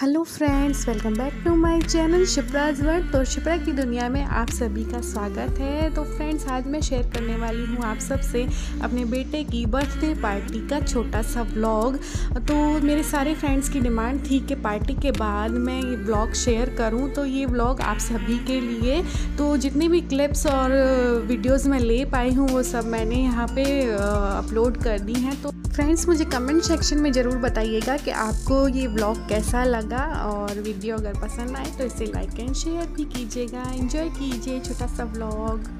Hello friends welcome back to my channel Shipra's world तो शिप्रा की दुनिया में आप सभी का स्वागत है। तो फ्रेंड्स आज मैं शेयर करने वाली हूँ आप सबसे अपने बेटे की बर्थडे पार्टी का छोटा सा व्लॉग तो मेरे सारे फ्रेंड्स की डिमांड थी कि पार्टी के बाद मैं ये व्लॉग शेयर करूँ। तो ये व्लॉग आप सभी के लिए। तो जितने भी क्लिप्स और वीडियोज़ मैं ले पाई हूँ, वो सब मैंने यहाँ पर अपलोड कर दी हैं। तो फ्रेंड्स मुझे कमेंट सेक्शन में ज़रूर बताइएगा कि आपको ये ब्लॉग कैसा लगा और वीडियो अगर पसंद आए तो इसे लाइक एंड शेयर भी कीजिएगा। एंजॉय कीजिए छोटा सा ब्लॉग